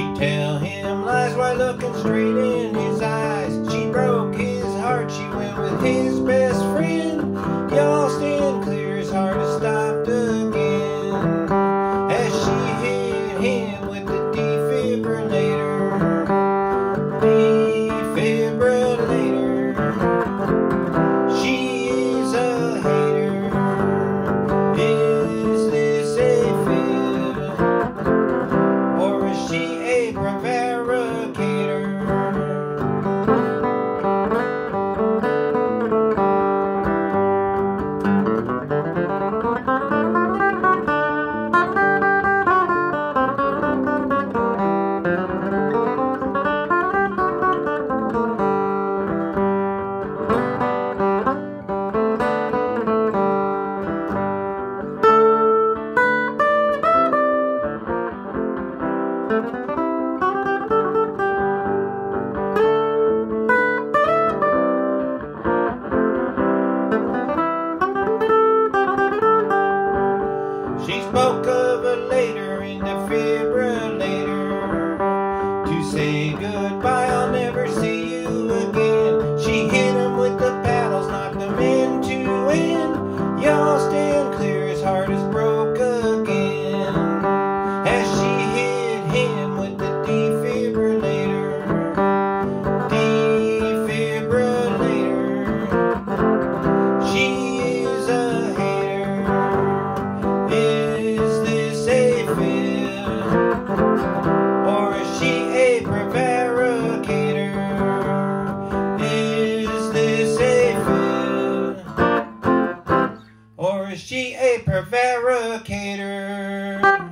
She tell him lies while looking straight in his eyes. She spoke of her later in the fear. Or is she a prevaricator?